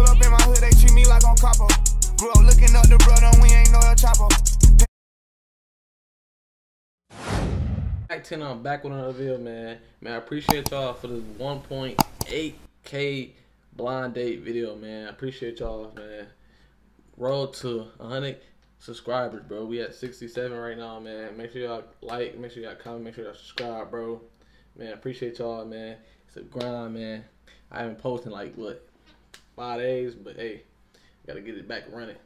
Pull up in my hood, they treat me like I'm copper. Looking up the brother, we ain't no Chapo. Mack Ten, I'm um, back with another video, man. Man, I appreciate y'all for this 1.8k blind date video, man. I appreciate y'all, man. Road to 100 subscribers, bro. We at 67 right now, man. Make sure y'all like, make sure y'all comment, make sure y'all subscribe, bro. Man, I appreciate y'all, man. It's a grind, man. I haven't posted like what five days, but hey, gotta get it back running.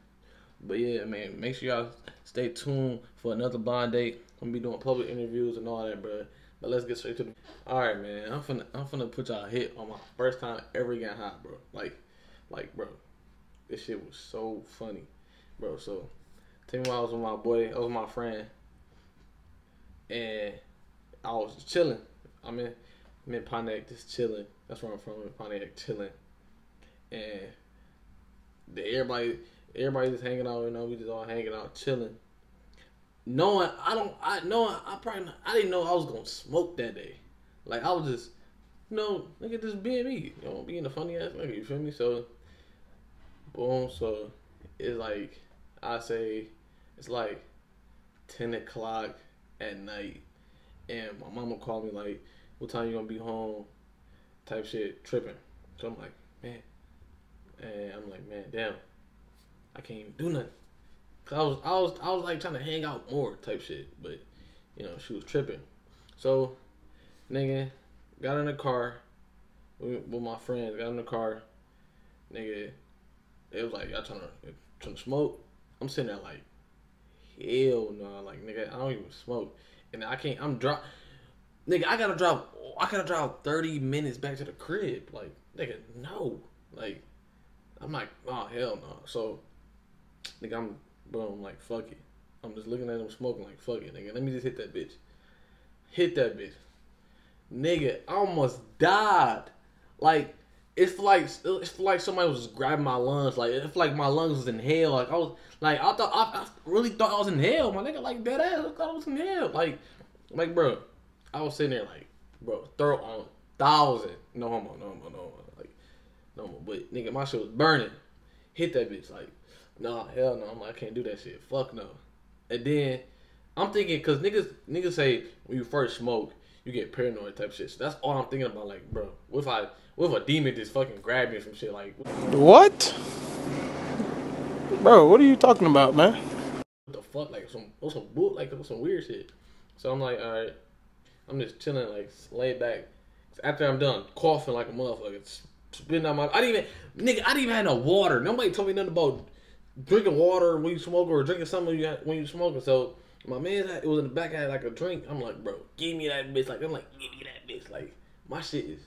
But yeah, man, make sure y'all stay tuned for another blind date. I'm gonna be doing public interviews and all that, bro. But let's get straight to the. All right, man. I'm finna I'm finna put y'all hit on my first time ever getting hot, bro. Like, like, bro, this shit was so funny, bro. So, tell me I was with my boy, I was my friend, and I was chilling. I'm in, I'm in Pontiac, just chilling. That's where I'm from, in Pontiac, chilling, and the everybody everybody just hanging out, you know, we just all hanging out, chilling. Knowing I don't, I know I probably I didn't know I was gonna smoke that day. Like I was just, you know, look at this being me, you know, being a funny ass nigga. You feel me? So, boom. So it's like I say, it's like ten o'clock at night, and my mama called me like, "What time you gonna be home?" Type shit, tripping. So I'm like, man, and I'm like, man, damn. I can't do nothing. Cause I was I was I was like trying to hang out more type shit, but you know she was tripping. So, nigga, got in the car with, with my friends. Got in the car, nigga. It was like y'all trying to trying to smoke. I'm sitting there like, hell no, like nigga, I don't even smoke, and I can't. I'm drop, nigga. I gotta drive. I gotta drive 30 minutes back to the crib. Like nigga, no, like. I'm like, oh hell no. So, nigga, I'm boom, like fuck it. I'm just looking at him smoking, like fuck it, nigga. Let me just hit that bitch. Hit that bitch, nigga. I almost died. Like it's like it's like somebody was grabbing my lungs. Like it's like my lungs was in hell. Like I was like I thought I, I really thought I was in hell. My nigga, like dead ass. I thought I was in hell. Like like bro, I was sitting there like bro, throw on thousand. No homo, no homo, no homo. No more. But nigga, my shit was burning. Hit that bitch like, nah, hell no. I'm like, I can't do that shit. Fuck no. And then I'm thinking, cause niggas niggas say when you first smoke, you get paranoid type shit. So that's all I'm thinking about. Like, bro, what if I, what if a demon just fucking grab me from shit? Like, What? Bro, what are you talking about, man? what the fuck? Like some, some bull, like some weird shit. So I'm like, all right, I'm just chilling, like laid back. After I'm done coughing like a motherfucker, spitting out my. I didn't even, nigga, I didn't even have no water. Nobody told me nothing about drinking water when you smoke or drinking something when you when you smoking. So my man, it was in the back. I had like a drink. I'm like, bro, give me that bitch. Like I'm like, give me that bitch. Like my shit is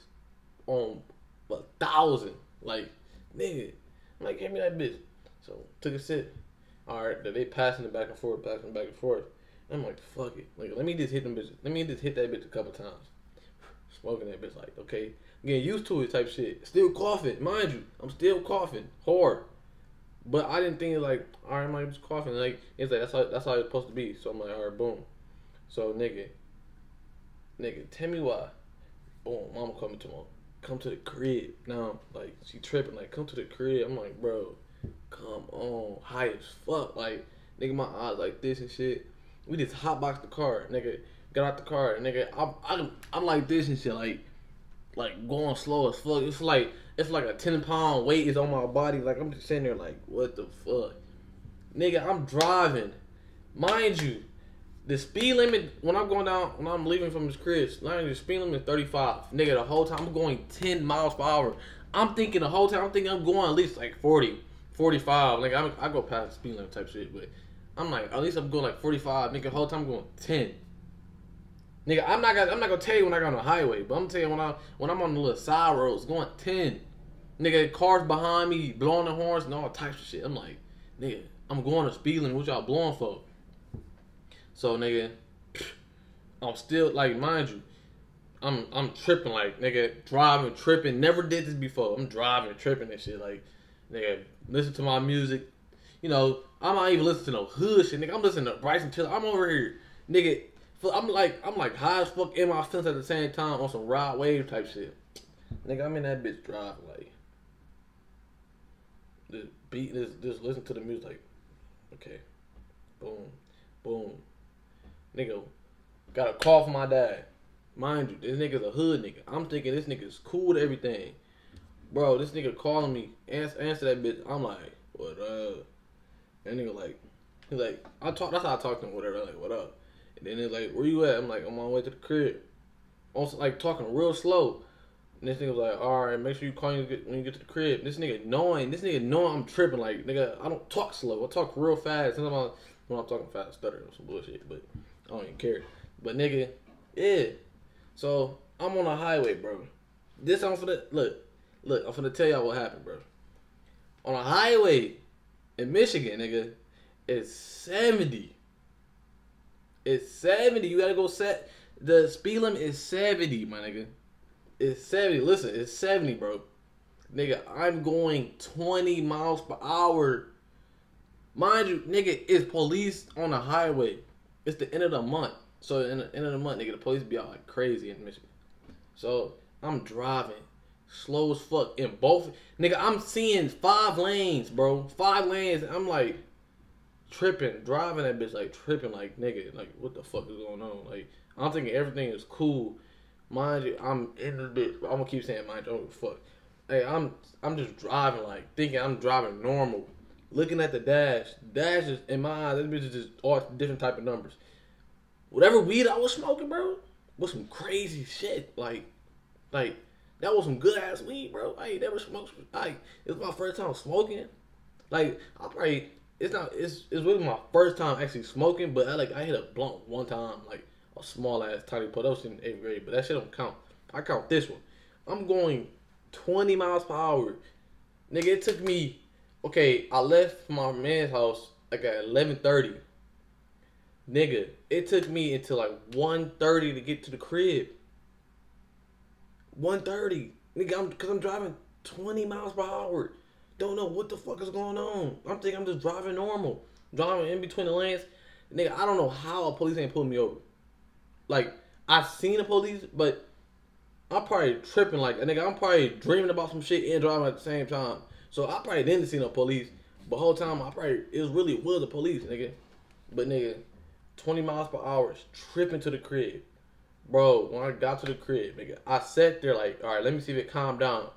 on a thousand. Like nigga, I'm like, give me that bitch. So took a sip. All right, they passing it back and forth, passing it back and forth. I'm like, fuck it. Like, let me just hit them bitches. Let me just hit that bitch a couple times. Smoking that bitch, like, okay, getting used to it type shit. Still coughing, mind you. I'm still coughing hard. But I didn't think like, all right, I'm just coughing. Like it's like that's how that's how it's supposed to be. So I'm like, all right, boom. So nigga, nigga, tell me why. Boom, mama coming to my come to the crib now. Like she tripping, like come to the crib. I'm like, bro, come on, high as fuck. Like nigga, my eyes like this and shit. We just hotbox the car, nigga. Got out the car, nigga. I'm I'm I'm like this and shit, like like going slow as fuck. It's like it's like a ten pound weight is on my body. Like I'm just sitting there like, what the fuck, nigga? I'm driving, mind you. The speed limit when I'm going down when I'm leaving from this crib, the speed limit is 35. Nigga, the whole time I'm going 10 miles per hour. I'm thinking the whole time I'm thinking I'm going at least like 40, 45. Like I'm, I go past speed limit type shit, but I'm like at least I'm going like 45. Nigga, the whole time I'm going 10. Nigga, I'm not gonna I'm not gonna tell you when I got on the highway, but I'm telling you when I when I'm on the little side roads going 10. Nigga, cars behind me blowing the horns and all types of shit. I'm like, nigga, I'm going to speed limit. What y'all blowing for? So nigga, I'm still like, mind you, I'm I'm tripping like nigga, driving, tripping. Never did this before. I'm driving, tripping and shit. Like, nigga, listen to my music. You know, I'm not even listening to no hood shit, nigga. I'm listening to Bryson Tiller. I'm over here, nigga. I'm like I'm like high as fuck in my sense at the same time on some ride wave type shit. Nigga, I'm in that bitch like the beat, just, just listen to the music. Like, okay, boom, boom. Nigga, got a call from my dad. Mind you, this nigga's a hood nigga. I'm thinking this nigga's cool to everything. Bro, this nigga calling me, answer, answer that bitch. I'm like, what up? And nigga like, he like, I talk. That's how I talk to him. Whatever. Like, what up? And then they're like, where you at? I'm like, I'm on my way to the crib. Also, like talking real slow. And this nigga was like, all right, make sure you call me when you get to the crib. This nigga knowing, this nigga knowing I'm tripping. Like, nigga, I don't talk slow. I talk real fast. Sometimes when I'm talking fast, I stutter or some bullshit. But I don't even care. But nigga, yeah. So I'm on a highway, bro. This I'm the look, look. I'm finna tell y'all what happened, bro. On a highway in Michigan, nigga, it's 70. It's 70. You gotta go set. The speed limit is 70, my nigga. It's 70. Listen, it's 70, bro. Nigga, I'm going 20 miles per hour. Mind you, nigga, it's police on the highway. It's the end of the month. So in the end of the month, nigga, the police be out like crazy in Michigan. So I'm driving slow as fuck in both. Nigga, I'm seeing five lanes, bro. Five lanes. I'm like tripping, driving that bitch like tripping, like nigga, like what the fuck is going on? Like I'm thinking everything is cool. Mind you, I'm in the bitch. I'm gonna keep saying mind you, a fuck. Hey, I'm I'm just driving like thinking I'm driving normal. Looking at the dash, dash is in my eyes. This bitch is just all different type of numbers. Whatever weed I was smoking, bro, was some crazy shit. Like, like that was some good ass weed, bro. I ain't never smoked. Like, it was my first time smoking. Like, I probably it's not it's it's really my first time actually smoking, but I like I hit a blunt one time, like a small ass tiny pot. That was in eighth grade, but that shit don't count. I count this one. I'm going 20 miles per hour. Nigga, it took me okay, I left my man's house like at 11:30. Nigga, it took me until like 1:30 to get to the crib. 1:30. Nigga, I'm cuz I'm driving 20 miles per hour. Don't know what the fuck is going on. I'm thinking I'm just driving normal. Driving in between the lanes. Nigga, I don't know how a police ain't pulling me over. Like, I've seen the police, but I'm probably tripping like a nigga. I'm probably dreaming about some shit and driving at the same time. So I probably didn't see no police. But whole time I probably it was really was the police, nigga. But nigga, 20 miles per hour, tripping to the crib. Bro, when I got to the crib, nigga, I sat there like, all right, let me see if it calmed down.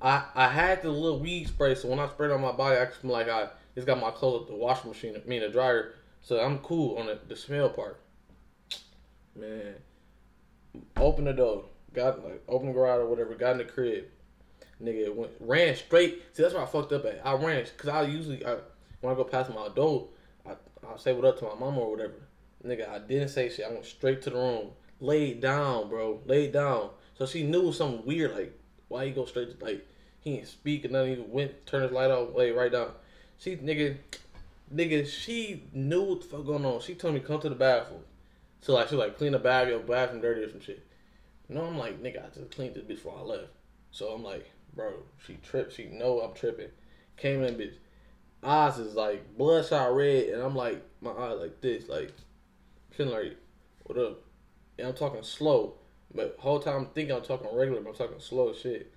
I I had the little weed spray, so when I sprayed on my body, I just like I just got my clothes at the washing machine, I mean the dryer, so I'm cool on the, the smell part. Man, open the door, got like open the garage or whatever, got in the crib. Nigga went ran straight. See, that's where I fucked up at. I ran because I usually I, when I go past my door, I I say what up to my mama or whatever. Nigga, I didn't say shit. I went straight to the room, laid down, bro, laid down. So she knew something weird. Like, why he go straight to like he didn't speak and then he went turn his light off, lay right down. She nigga, nigga, she knew what the fuck going on. She told me come to the bathroom. So like she like clean the bag, your bathroom dirty or some shit. Know, I'm like, nigga, I just cleaned this bitch before I left. So I'm like, bro, she tripped. She know I'm tripping. Came in, bitch. Eyes is like bloodshot red, and I'm like, my eyes like this, like, feeling like, what up? And I'm talking slow, but whole time I'm thinking I'm talking regular, but I'm talking slow shit.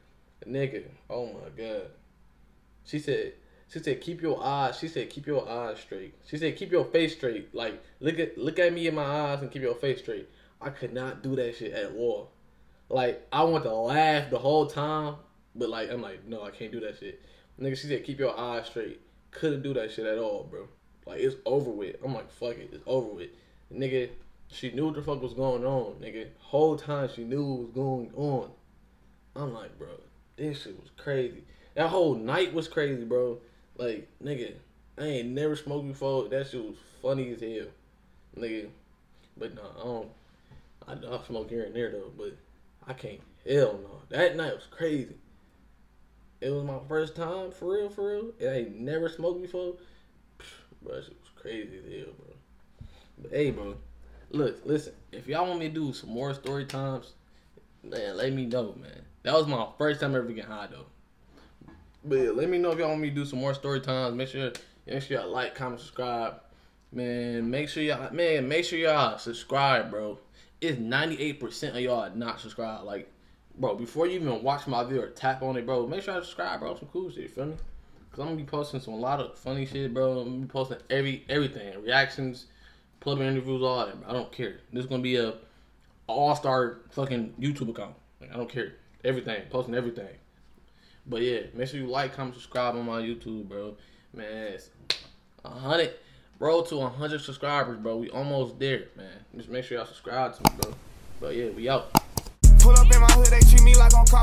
Nigga, oh my god. She said, she said, keep your eyes. She said, keep your eyes straight. She said, keep your face straight. Like, look at look at me in my eyes and keep your face straight. I could not do that shit at all. Like, I want to laugh the whole time, but like, I'm like, no, I can't do that shit. Nigga, she said, keep your eyes straight. Couldn't do that shit at all, bro. Like, it's over with. I'm like, fuck it, it's over with. Nigga, she knew what the fuck was going on, nigga. Whole time she knew what was going on. I'm like, bro, this shit was crazy. That whole night was crazy, bro. Like, nigga, I ain't never smoked before. That shit was funny as hell, nigga. But no, I don't. I, I smoke here and there though, but I can't. Hell no. That night was crazy. It was my first time, for real, for real. I ain't never smoked before. Bro, that shit was crazy as hell, bro. But hey, bro, look, listen. If y'all want me to do some more story times, man, let me know, man. That was my first time ever getting high though. But yeah, let me know if y'all want me to do some more story times. Make sure, make sure y'all like, comment, subscribe. Man, make sure y'all, man, make sure y'all subscribe, bro. It's 98% of y'all not subscribed. Like, bro, before you even watch my video or tap on it, bro, make sure I subscribe, bro. Some cool shit, you feel me? Cause I'm gonna be posting some a lot of funny shit, bro. I'm gonna be posting every everything, reactions, club interviews, all that. I don't care. This is gonna be a all star fucking YouTube account. Like, I don't care. Everything, posting everything. But yeah, make sure you like, comment, subscribe on my YouTube, bro. Man, it's hundred, bro, to hundred subscribers, bro. We almost there, man. Just make sure y'all subscribe to me, bro. But yeah, we out. Pull up in my hood, they treat me like cop.